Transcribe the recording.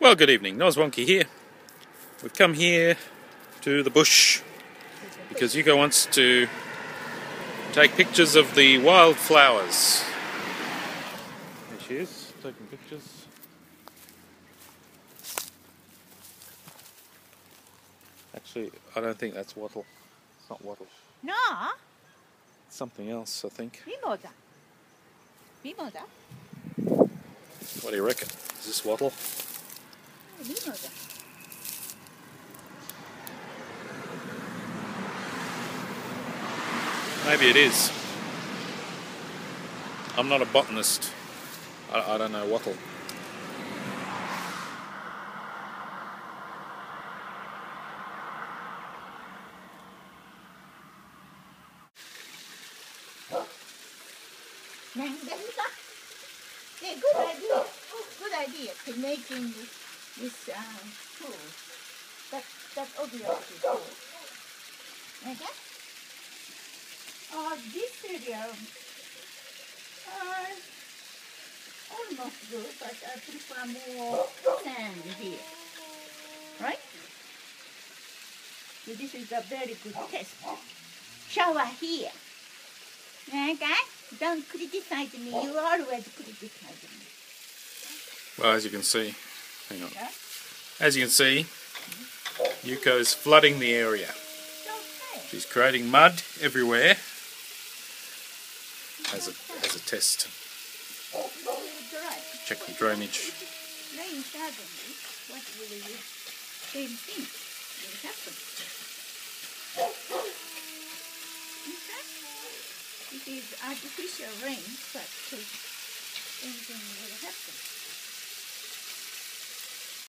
Well, good evening. Nos Wonky here. We've come here to the bush because Yuko wants to take pictures of the wildflowers. There she is, taking pictures. Actually, I don't think that's wattle. It's not wattle. No. Something else, I think. Mimosa. Mimosa. What do you reckon? Is this wattle? Maybe it is. I'm not a botanist. I, I don't know wattle. Good idea. Oh, good idea to making this um, tool. That that obviously cool. Okay? Uh, this area uh, almost good, but I prefer more sand here. Right? So this is a very good test. Shower here. Okay? Don't criticize me. You always criticize me. Well, as you can see, hang on. As you can see, Yuko's flooding the area. She's creating mud everywhere as a, as a test. Check the drainage. Rain suddenly, what will you same will happen. Okay? It is artificial rain, but uh,